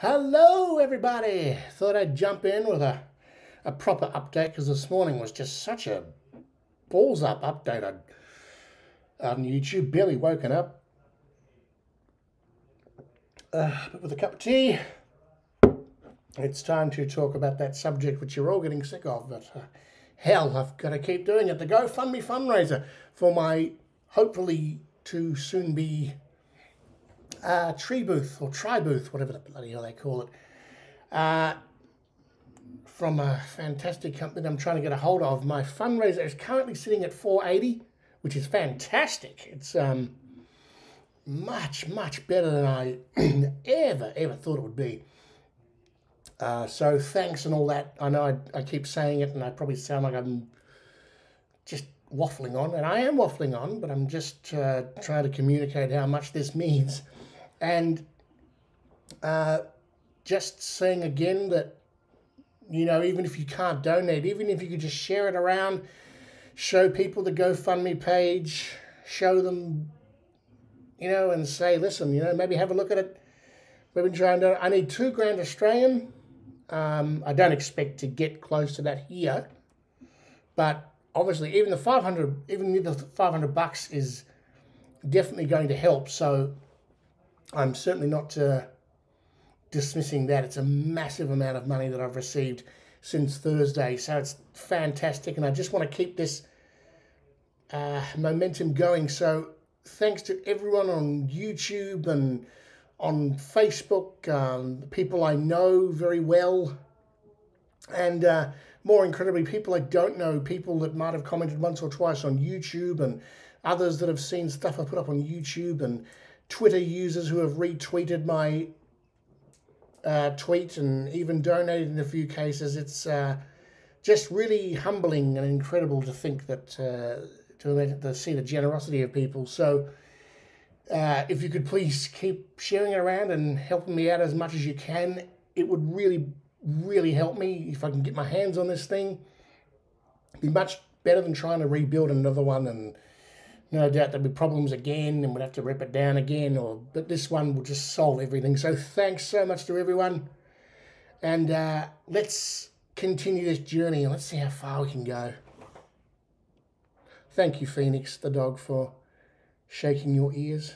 Hello, everybody. Thought I'd jump in with a, a proper update because this morning was just such a balls up update on, on YouTube. Barely woken up. Uh, but with a cup of tea, it's time to talk about that subject which you're all getting sick of. But uh, hell, I've got to keep doing it. The GoFundMe fundraiser for my hopefully to soon be uh, tree booth or tri booth, whatever the bloody hell they call it, uh, from a fantastic company that I'm trying to get a hold of. My fundraiser is currently sitting at 480, which is fantastic. It's um, much, much better than I ever, ever thought it would be. Uh, so thanks and all that. I know I, I keep saying it and I probably sound like I'm just waffling on, and I am waffling on, but I'm just uh, trying to communicate how much this means. And uh, just saying again that, you know, even if you can't donate, even if you could just share it around, show people the GoFundMe page, show them, you know, and say, listen, you know, maybe have a look at it. Maybe try and do I need two grand Australian. Um, I don't expect to get close to that here, but obviously, even the 500, even the 500 bucks is definitely going to help. So I'm certainly not uh, dismissing that. It's a massive amount of money that I've received since Thursday, so it's fantastic, and I just want to keep this uh, momentum going. So thanks to everyone on YouTube and on Facebook, um, people I know very well, and uh, more incredibly, people I don't know, people that might have commented once or twice on YouTube, and others that have seen stuff I put up on YouTube, and Twitter users who have retweeted my uh, tweet and even donated in a few cases. It's uh, just really humbling and incredible to think that uh, to, to see the generosity of people. So. Uh, if you could please keep sharing it around and helping me out as much as you can, it would really, really help me if I can get my hands on this thing. Be much better than trying to rebuild another one and no doubt there'll be problems again and we'll have to rip it down again or but this one will just solve everything. So thanks so much to everyone. And uh, let's continue this journey and let's see how far we can go. Thank you phoenix the dog for shaking your ears